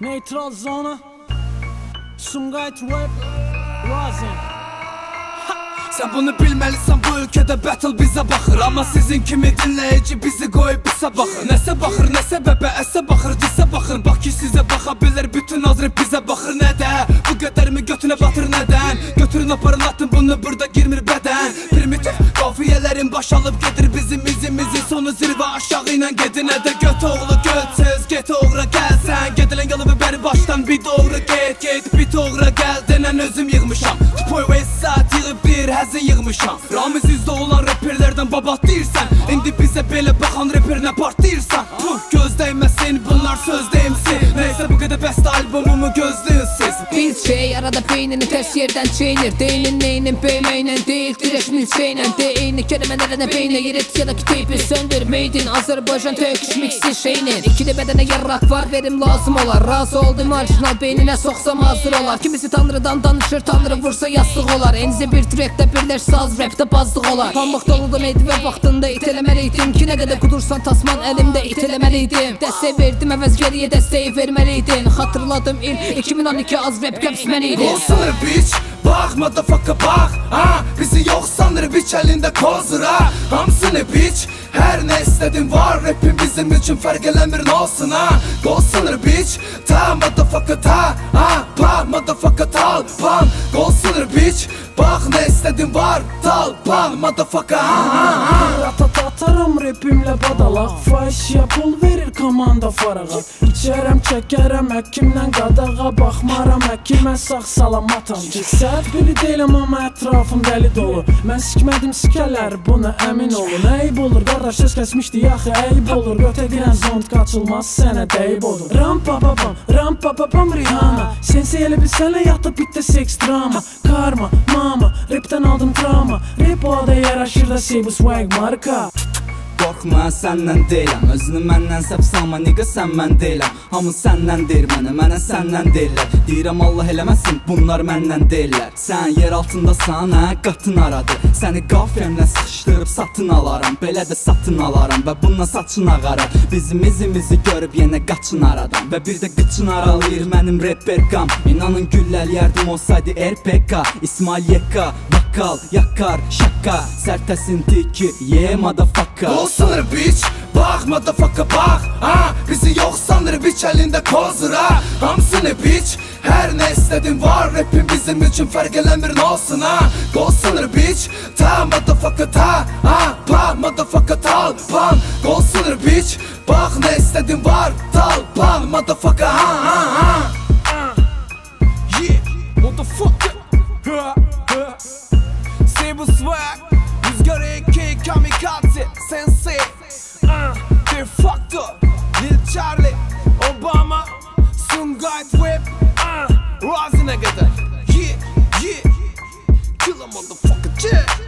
Neutral zona. Sumqayıt Rap Razin. Sən bunu bilməlisən bu ölkədə battle bizə baxır Amma sizin kimi dinləyici bizi qoyub bizə baxır Nəsə baxır, nə səbəbə, əsə baxır, disə baxır Bax ki sizə baxa bilər, bütün azrı bizə baxır Nədə, bu qədərimi götünə batır nədən Götürün aparın atın bunu, burada girmir bədən Primitiv qafiyələrin baş alıb gedir bizim Zirvə aşağı ilə gedinə də göt oğlu gölsüz Get oğra gəlsən, gedilən yolu və bəri başdan bir doğru get Get, bir doğra gəl denən özüm yığmışam. Tupoy ve saat yığıb bir həzin yığmışam. Ramiz izdə olan reperlərdən babat deyirsən İndi bizə belə baxan reperinə part deyirsən Puh, göz dəyməsin, bunlar söz deyimsin Neysə bu qədər bəst albumumu Bir arada beynini ters yerden çeynir Değilin neyinin beymeynen değil Direş milçeynen Değini kelimelerine beyne Yirit ya da teypi söndür Meydin Azerbaycan Turkish mixi şeyinin İkili bedene yarrak var verim lazım olar Razı oldum marjinal beynine soksam hazır olar Kimisi tanrıdan danışır tanrı vursa yastık olar Enzi bir trackte birleş saz rapte bazlık olar Pamuk doludu ve vaxtında itelemeliydim Ki ne kadar kudursan tasman elimde itelemeliydim Dəstək verdim əvəz geriye dəstəyi vermeliydin Hatırladım il 2012 az rap caps mən idi Olsanır bitch Bak motherfucker bak. Ha Bizi yok sanır bitch elinde kozur ha. Hamsını bitch Her ne istedin var Rapim bizim için ne olsun ha. Golsanır bitch Ta motherfucker ta. Ha Pa motherfucker tal pan Golsanır bitch Bak ne istedin var Tal pan motherfucker ha ha ha Rapimle badalaq Fahişiyə pul verir komanda farağa. İçərəm çəkərəm həkimdən qadağa. Baxmaram həkimə sağ salamatam Səhv biri deyiləm amma ətrafım dəli dolu. Mən sikmədim sikələr buna əmin olun. Eyb olur qardaş söz kəsmişdi yaxı eyb olur. Götə girən zond qaçılmaz sənə deyib odur Ram pa pa pam, ram pa pa pam Rihanna. Sense elə bil sənlə yatıb bitdi seks drama. Karma, mama, rapdən aldım travma Rap o da yaraşır da şey bu swag marka Qorxma səndən deyiləm Özünü məndən səf salma Niqə sən mən deyiləm Hamı səndən deyir mənə Mənə səndən deyirlər Deyirəm Allah eləməsin Bunlar məndən deyirlər Sən yer altındasan hə qatın aradı. Səni qafiyəmlə sıxışdırıb satın alaram Belə də satın alaram Və bununla saçın ağarar Bizim izimizi görüb yenə qaçın aradan. Və bir də qıçın aralayır mənim rapper qam İnanın gülləliyərdim olsaydı RPK İsmail Yekka Bakkal, yakar, şaka Sertesin tiki, yeah motherfucker. Olsanır bitch Bak motherfucker bak. Ha Bizi yok sanır bitch elinde kozur ha. Hamsını bitch Her ne istedin var. Rapim bizim için ne olsun ha. Golsanır bitch Ta motherfucker ta. Ha Pa motherfucker tal pan Golsanır bitch Bak ne istedin var. Tal pan motherfucker ha double swag. Rüzgar AK kamikaze sensei. Uh, They're fucked up. Lil Charlie Obama Sungai Web uh, rising kadar Yeah yeah. Kill a motherfucker yeah.